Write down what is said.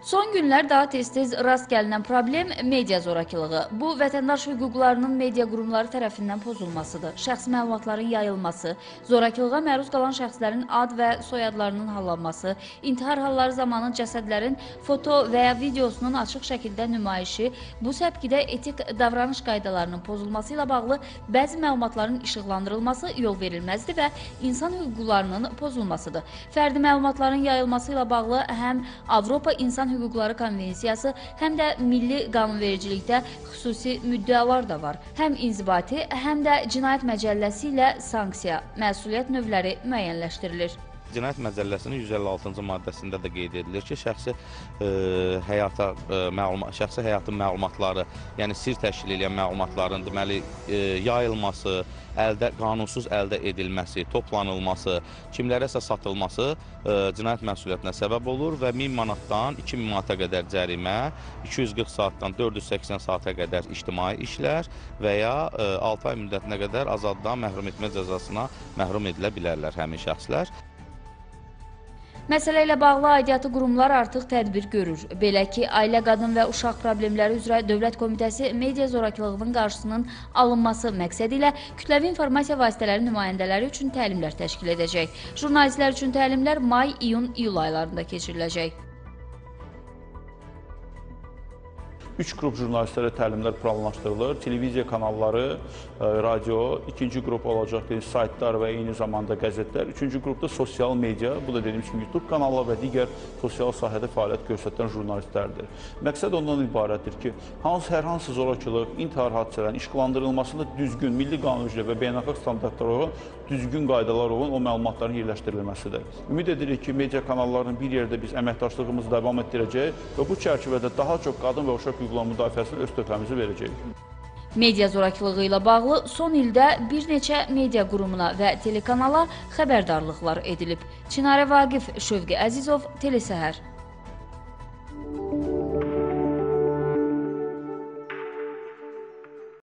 Son günlər daha tez-tez rast gəlinən problem media zorakılığı. Bu, vətəndaş hüquqlarının media qurumları tərəfindən pozulmasıdır. Şəxsi məlumatların yayılması, zorakılığa məruz qalan şəxslərin ad və soyadlarının hallanması, intihar halları zamanı cəsədlərin foto və ya videosunun açıq şəkildə nümayişi, bu səpkidə etik davranış qaydalarının pozulması ilə bağlı bəzi məlumatların işıqlandırılması yol verilməzdir və insan hüquqlarının pozulmasıdır. Fərdi məlumatların yayılması ilə bağlı həm Avropa İnsan Hüquqları Konvensiyası, həm də milli qanunvericilikdə xüsusi müddəalar da var. Həm inzibati, həm də cinayət məcəlləsi ilə sanksiya, məsuliyyət növləri müəyyənləşdirilir. Cinayət Məcəlləsinin 156-cı maddəsində də qeyd edilir ki, şəxsi e, həyata e, məlumat şəxsi həyatın məlumatları, yəni sir təşkil edən məlumatların deməli e, yayılması, əldə qanunsuz əldə edilməsi, toplanılması, kimlərəsə satılması e, cinayət məsuliyyətinə səbəb olur və 1000 manatdan 2000 manata qədər cərimə, 240 saatdan 480 saata qədər ictimai işlər və ya e, 6 ay müddətinə qədər azadlıqdan məhrum etmə cəzasına məhrum edilə bilərlər həmin şəxslər. Məsələ ilə bağlı aidiyyatı qurumlar artıq tədbir görür. Belə ki, Ailə, Qadın və Uşaq Problemləri üzrə Dövlət Komitəsi media zorakılığının qarşısının alınması məqsədi ilə kütləvi informasiya vasitələri nümayəndələri üçün təlimlər təşkil edəcək. Jurnalistlər üçün təlimlər may, iyun, iyul aylarında keçiriləcək. Üç qrup jurnalistlərə təlimlər planlaşdırılır. Televiziya kanalları, e, radio, ikinci qrup olacaq deyil, saytlar və eyni zamanda qəzetlər. Üçüncü qrupda sosial media, bu da dediyimiz kimi YouTube kanalları və digər sosial sahədə fəaliyyət göstərən jurnalistlərdir. Məqsəd ondan ibarətdir ki, hansı hər hansı zorakılıq, intihar hadisələrinin işıqlandırılmasında düzgün milli qanunvericilik və beynəlxalq standartlara uyğun düzgün qaydalar uyğun o məlumatların yerləşdirilməsidir. Ümid edirik ki, media kanallarının bir yerdə biz əməkdaşlığımızı davam etdirəcək və bu çərçivədə daha çox qadın və uşaq hüquqları müdafiəsinə öz töhfəmizi verəcəyik. Media zorakılığı ilə bağlı son ildə bir neçə media qurumuna və telekanala xəbərdarlıqlar edilib. Çinarə Vaqif, Şövqi Əzizov, Telesəhər.